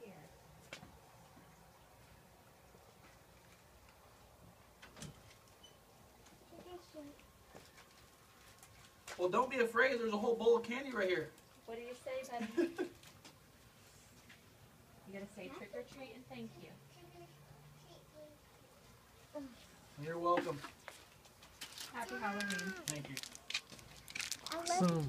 piece here. Well, don't be afraid. There's a whole bowl of candy right here. What do you say, buddy? you got to say trick or treat and thank you. You're welcome. Happy Halloween. Thank you. Awesome.